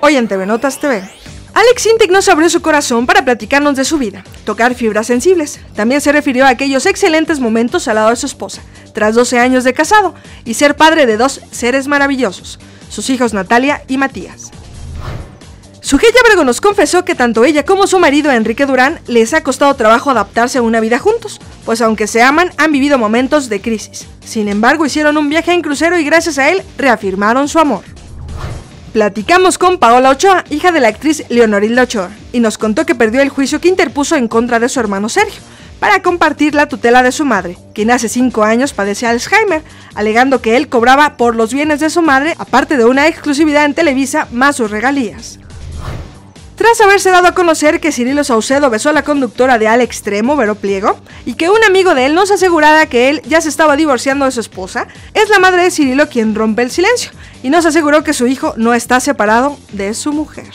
Hoy en TV Notas TV. Alex Sintek nos abrió su corazón para platicarnos de su vida, tocar fibras sensibles. También se refirió a aquellos excelentes momentos al lado de su esposa, tras 12 años de casado, y ser padre de dos seres maravillosos, sus hijos Natalia y Matías. Sujella Brego nos confesó que tanto ella como su marido Enrique Durán les ha costado trabajo adaptarse a una vida juntos, pues aunque se aman, han vivido momentos de crisis. Sin embargo, hicieron un viaje en crucero y gracias a él reafirmaron su amor. Platicamos con Paola Ochoa, hija de la actriz Leonorilda Ochoa, y nos contó que perdió el juicio que interpuso en contra de su hermano Sergio, para compartir la tutela de su madre, quien hace cinco años padece Alzheimer, alegando que él cobraba por los bienes de su madre, aparte de una exclusividad en Televisa, más sus regalías. Tras haberse dado a conocer que Cirilo Saucedo besó a la conductora de Al Extremo, Vero Pliego, y que un amigo de él nos asegurara que él ya se estaba divorciando de su esposa, es la madre de Cirilo quien rompe el silencio y nos aseguró que su hijo no está separado de su mujer.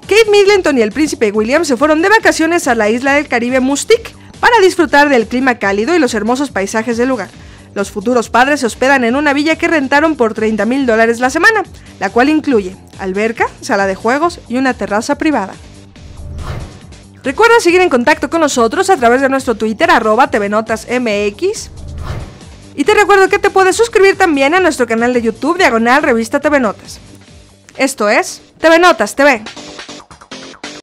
Kate Middleton y el príncipe William se fueron de vacaciones a la isla del Caribe Mustic para disfrutar del clima cálido y los hermosos paisajes del lugar. Los futuros padres se hospedan en una villa que rentaron por 30 mil dólares la semana, la cual incluye alberca, sala de juegos y una terraza privada. Recuerda seguir en contacto con nosotros a través de nuestro Twitter arroba tvnotasmx. Y te recuerdo que te puedes suscribir también a nuestro canal de YouTube Diagonal Revista TV Notas. Esto es TV TV.